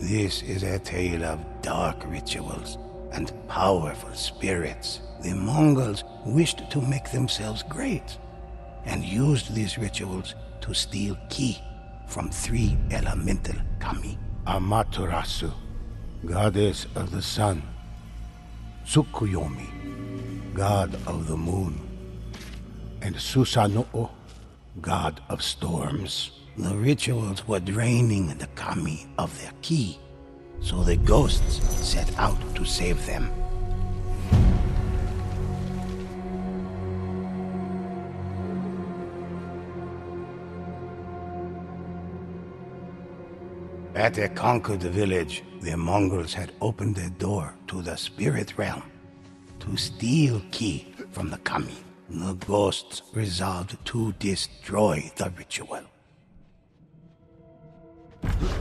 This is a tale of dark rituals and powerful spirits. The Mongols wished to make themselves great and used these rituals to steal ki from three elemental kami. Amaterasu, goddess of the sun. Tsukuyomi, god of the moon. And Susanoo, god of storms. The rituals were draining the kami of their ki, so the ghosts set out to save them. At a conquered village, the Mongols had opened a door to the spirit realm to steal ki from the kami. The ghosts resolved to destroy the ritual. Huh?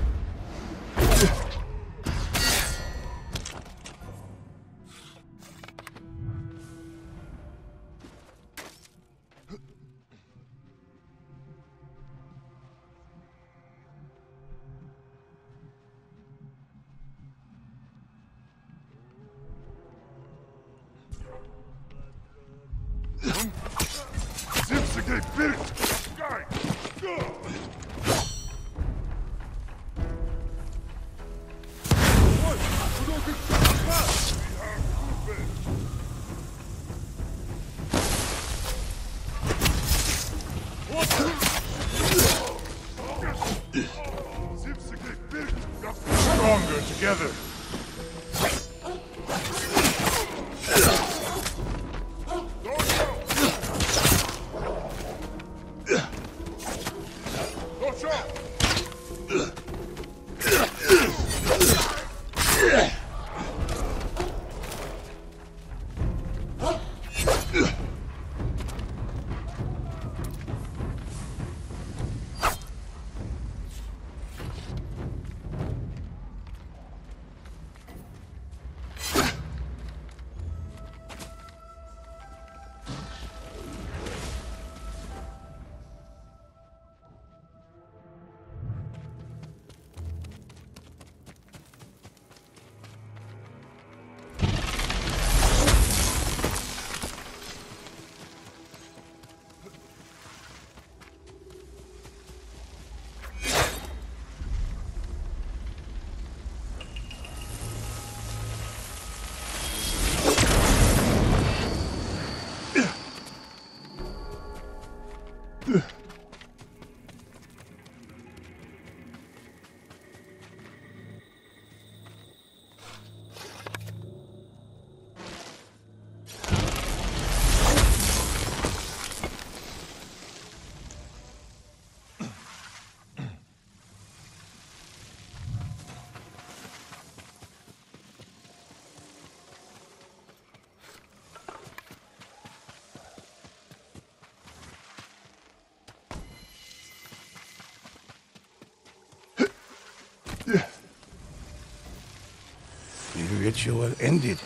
Ritual ended.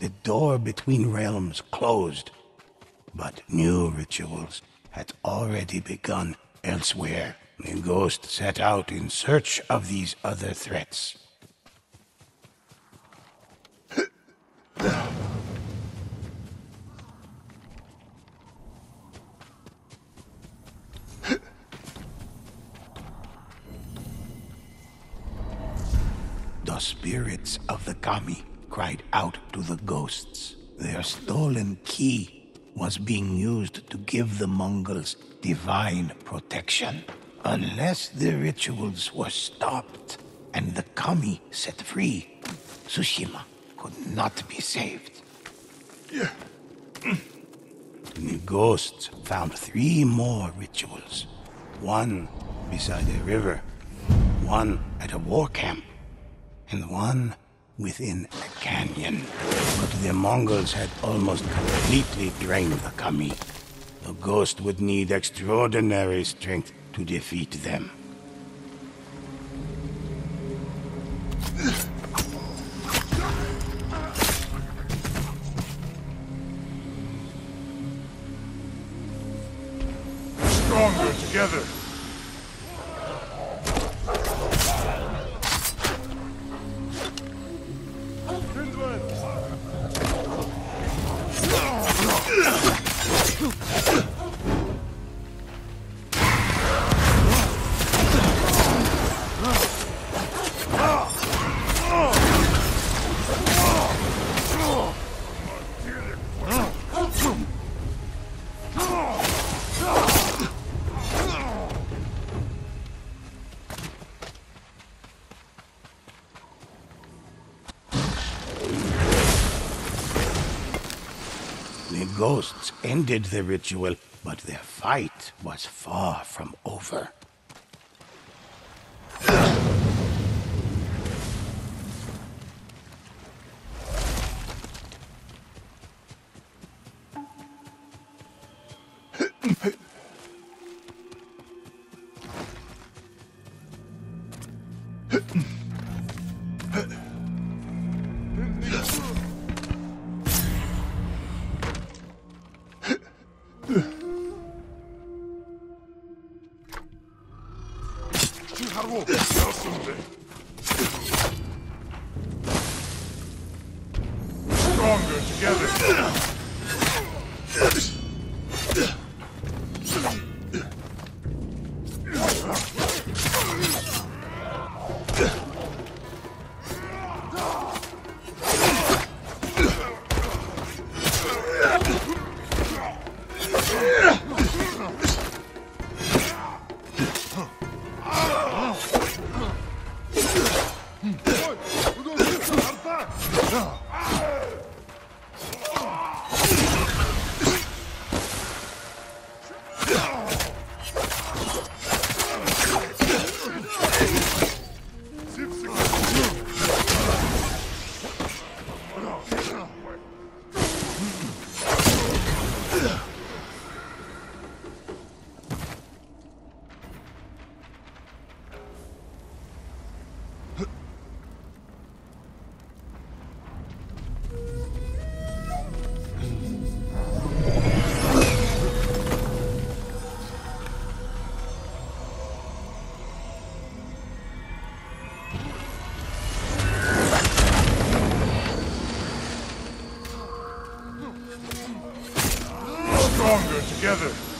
The door between realms closed. But new rituals had already begun elsewhere. The ghost set out in search of these other threats. The spirits of the kami cried out to the ghosts. Their stolen ki was being used to give the Mongols divine protection. Unless the rituals were stopped and the kami set free, Tsushima could not be saved. The ghosts found three more rituals. One beside a river, one at a war camp, and one within a canyon. But the Mongols had almost completely drained the Kami. The ghost would need extraordinary strength to defeat them. Stronger together! Ghosts ended the ritual, but their fight was far from over. Harvo, Nelson Stronger together.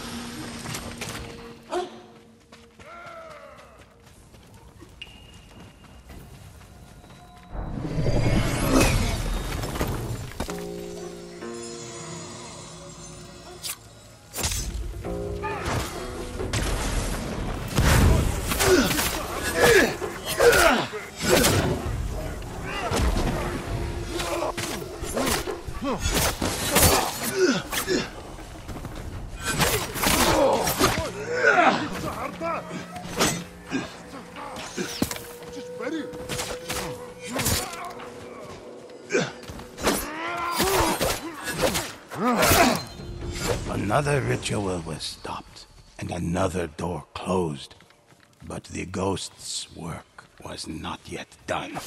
Another ritual was stopped, and another door closed. But the ghost's work was not yet done.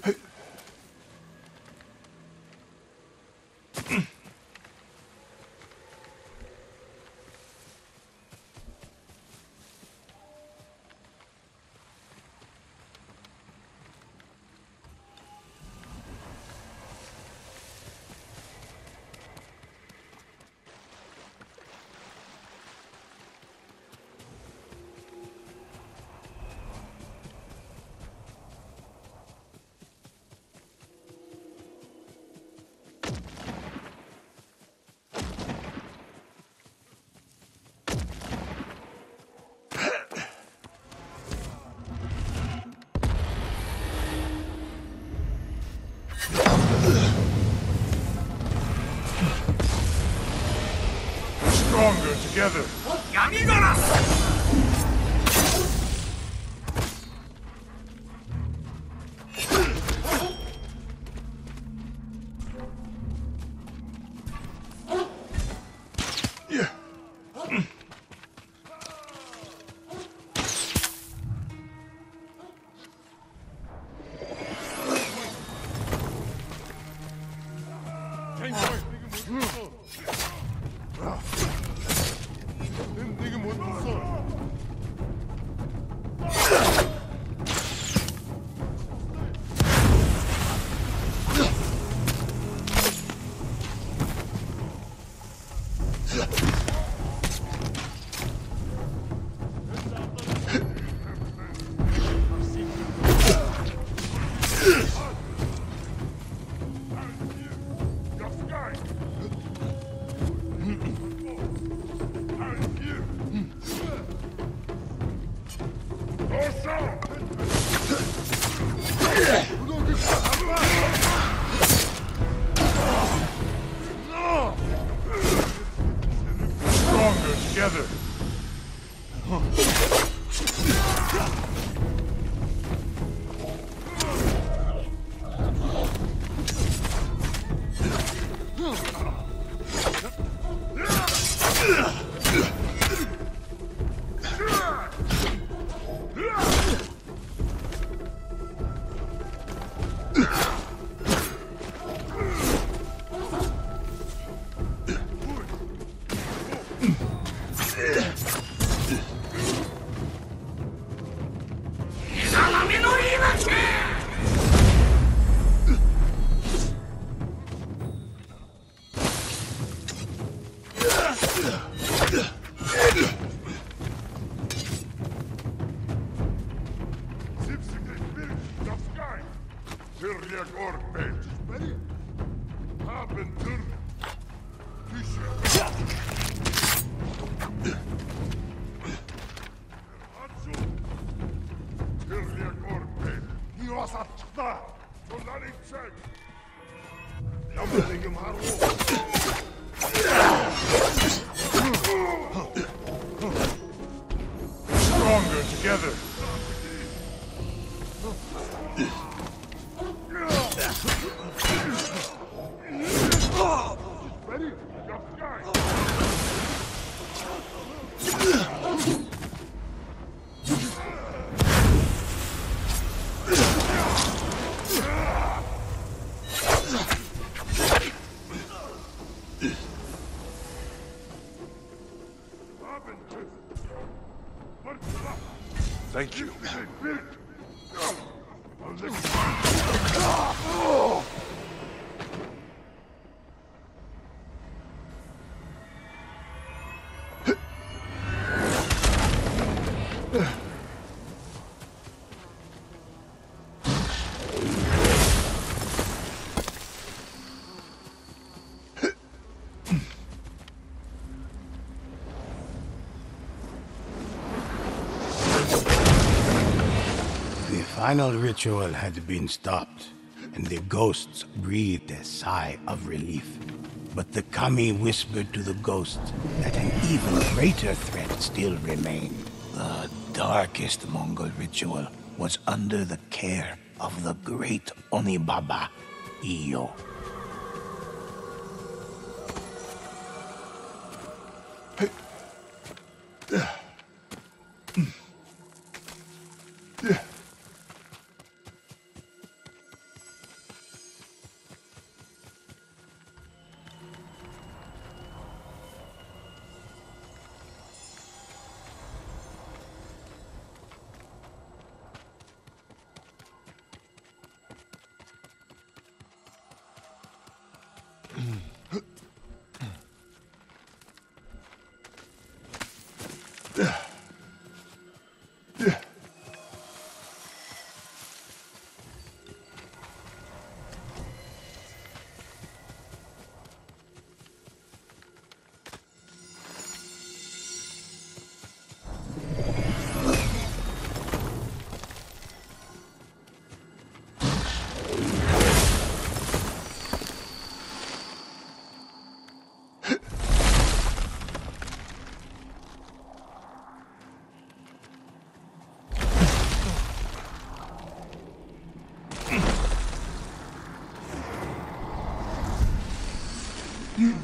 Hey. Stronger together. 내 together. Final ritual had been stopped, and the ghosts breathed a sigh of relief. But the kami whispered to the ghosts that an even greater threat still remained. The darkest Mongol ritual was under the care of the great Onibaba, Iyo.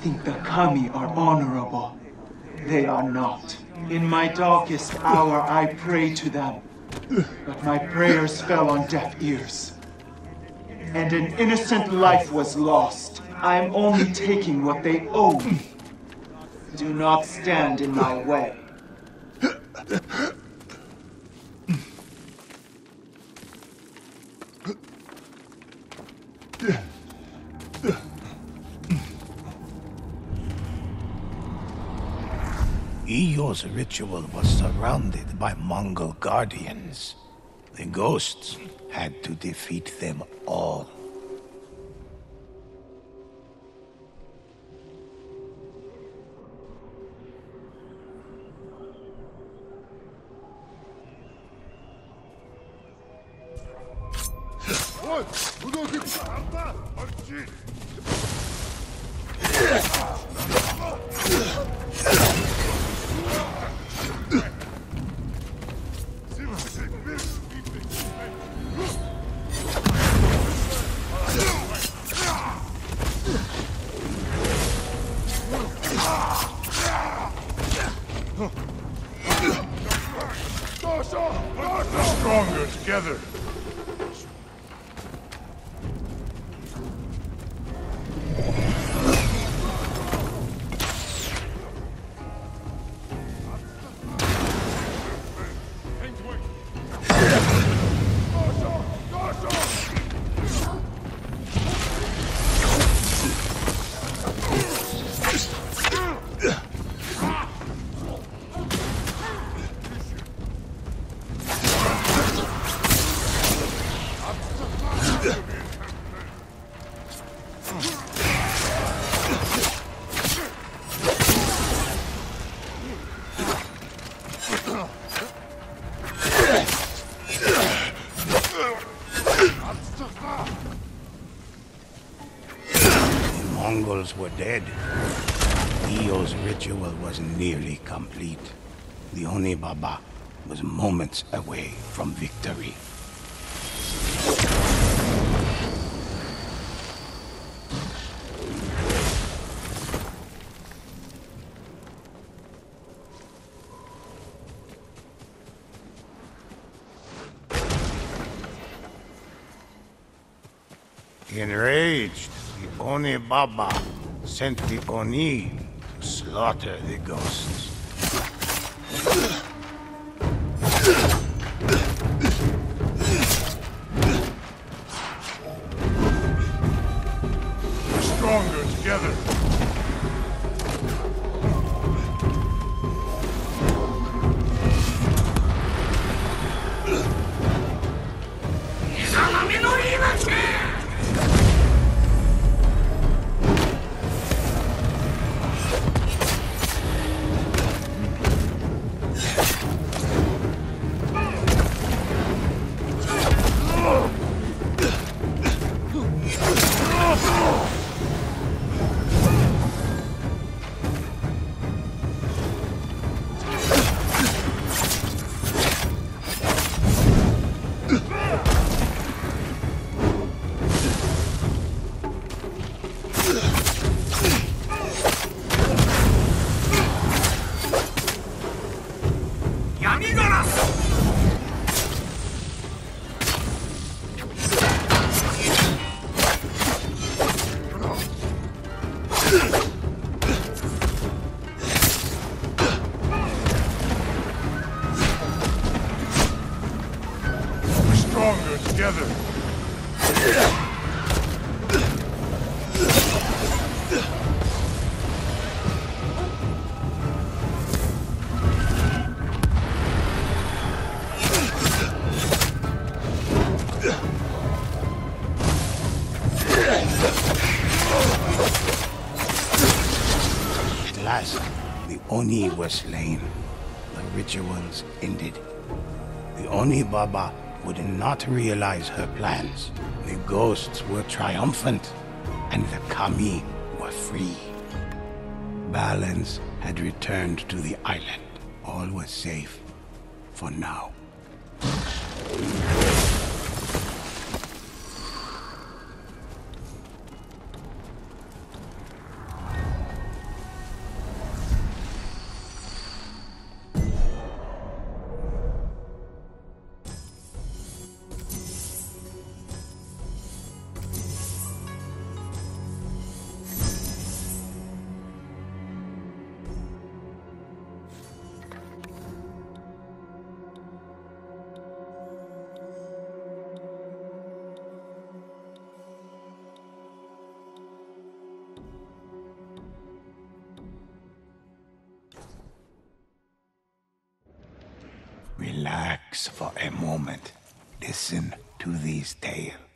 Think the Kami are honorable. They are not. In my darkest hour, I prayed to them. But my prayers fell on deaf ears. And an innocent life was lost. I am only taking what they owe me. Do not stand in my way. Iyo's ritual was surrounded by Mongol guardians. The ghosts had to defeat them all. Ой, Mongols were dead. Iyo's ritual was nearly complete. The Oni Baba was moments away from victory. Oni Baba sent the Oni to slaughter the ghosts. Stronger together. Oni were slain. The rituals ended. The Oni Baba would not realize her plans. The ghosts were triumphant, and the Kami were free. Balance had returned to the island. All was safe for now. For a moment. Listen to these tales.